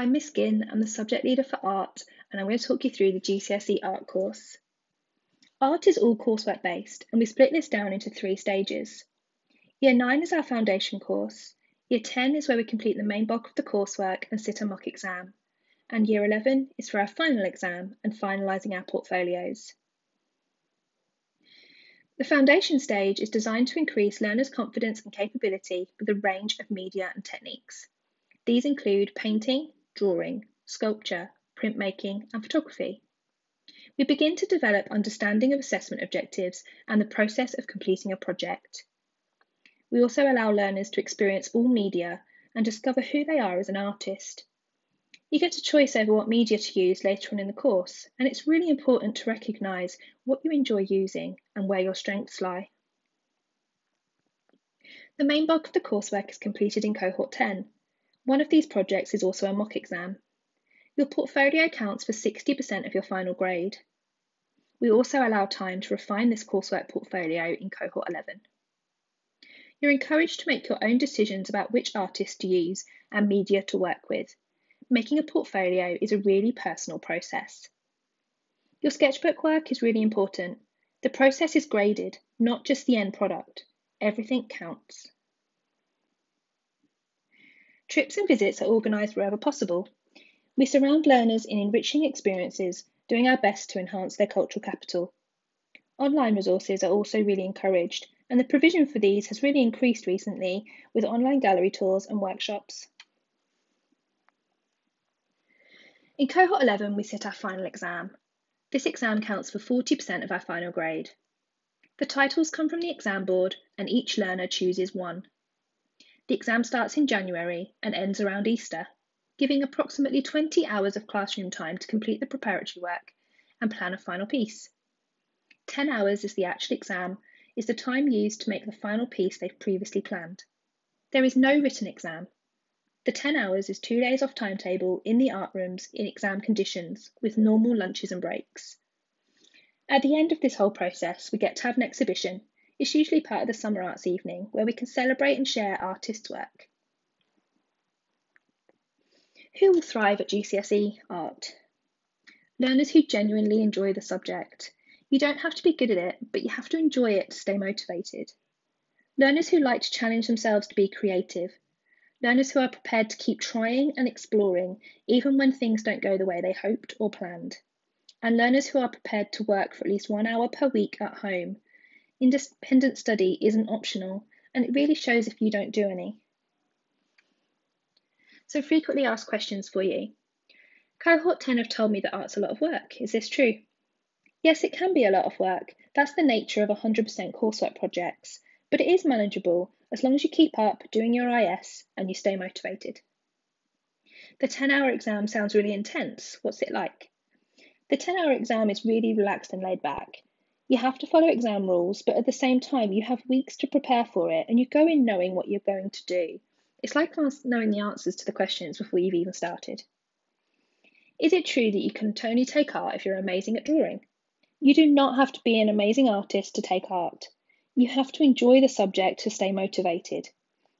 I'm Miss Ginn, I'm the subject leader for art, and I'm going to talk you through the GCSE art course. Art is all coursework based, and we split this down into three stages. Year 9 is our foundation course, Year 10 is where we complete the main bulk of the coursework and sit a mock exam, and Year 11 is for our final exam and finalising our portfolios. The foundation stage is designed to increase learners' confidence and capability with a range of media and techniques. These include painting, drawing, sculpture, printmaking, and photography. We begin to develop understanding of assessment objectives and the process of completing a project. We also allow learners to experience all media and discover who they are as an artist. You get a choice over what media to use later on in the course, and it's really important to recognise what you enjoy using and where your strengths lie. The main bulk of the coursework is completed in Cohort 10, one of these projects is also a mock exam. Your portfolio counts for 60% of your final grade. We also allow time to refine this coursework portfolio in Cohort 11. You're encouraged to make your own decisions about which artists to use and media to work with. Making a portfolio is a really personal process. Your sketchbook work is really important. The process is graded, not just the end product. Everything counts. Trips and visits are organised wherever possible. We surround learners in enriching experiences, doing our best to enhance their cultural capital. Online resources are also really encouraged, and the provision for these has really increased recently with online gallery tours and workshops. In Cohort 11, we sit our final exam. This exam counts for 40% of our final grade. The titles come from the exam board, and each learner chooses one. The exam starts in January and ends around Easter, giving approximately 20 hours of classroom time to complete the preparatory work and plan a final piece. 10 hours is the actual exam, is the time used to make the final piece they've previously planned. There is no written exam. The 10 hours is two days off timetable in the art rooms in exam conditions with normal lunches and breaks. At the end of this whole process, we get to have an exhibition it's usually part of the summer arts evening where we can celebrate and share artists' work. Who will thrive at GCSE art? Learners who genuinely enjoy the subject. You don't have to be good at it, but you have to enjoy it to stay motivated. Learners who like to challenge themselves to be creative. Learners who are prepared to keep trying and exploring even when things don't go the way they hoped or planned. And learners who are prepared to work for at least one hour per week at home Independent study isn't optional, and it really shows if you don't do any. So, frequently asked questions for you. Cohort 10 have told me that art's a lot of work. Is this true? Yes, it can be a lot of work. That's the nature of 100% coursework projects, but it is manageable as long as you keep up doing your IS and you stay motivated. The 10 hour exam sounds really intense. What's it like? The 10 hour exam is really relaxed and laid back. You have to follow exam rules, but at the same time, you have weeks to prepare for it and you go in knowing what you're going to do. It's like knowing the answers to the questions before you've even started. Is it true that you can only take art if you're amazing at drawing? You do not have to be an amazing artist to take art. You have to enjoy the subject to stay motivated.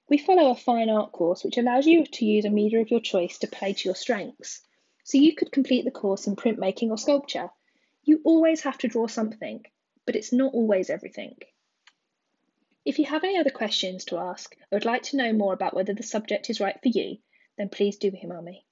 We follow a fine art course which allows you to use a media of your choice to play to your strengths. So you could complete the course in printmaking or sculpture. You always have to draw something but it's not always everything. If you have any other questions to ask or would like to know more about whether the subject is right for you, then please do email me.